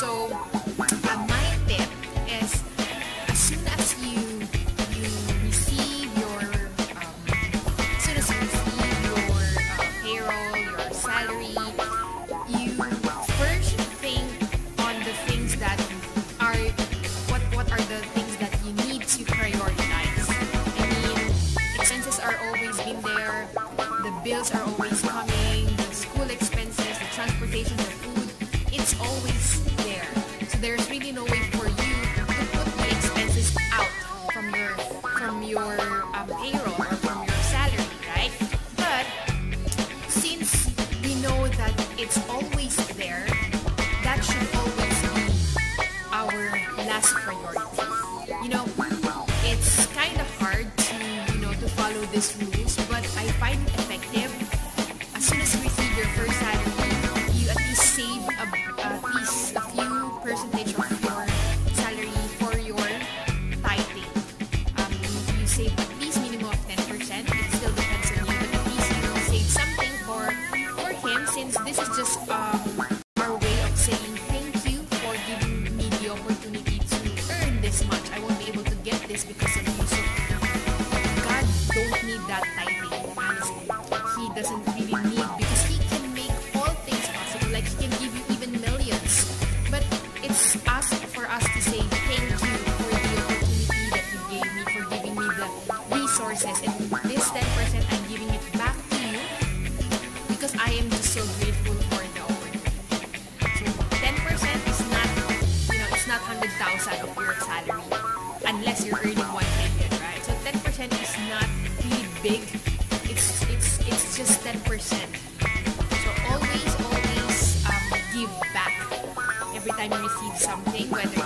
So my tip is as soon as you you receive your um, as soon as you receive your uh, payroll, your salary, you first think on the things that are what what are the things that you need to prioritize. I mean, expenses are always been there, the bills are always coming, the school expenses, the transportation, the food, it's always there really no way for you to put the expenses out from your from your um, payroll or from your salary, right? But since we know that it's always there, that should always be our last priority. You know, it's kind of hard to you know to follow these rules, but I find it effective. As soon as you receive your first salary, since this is just um, our way of saying thank you for giving me the opportunity to earn this much. I won't be able to get this because of you. So God don't need that tithing, 100,000 of your salary unless you're earning 1 million, right? So 10% is not really big. It's it's it's just 10%. So always always um, give back every time you receive something, whether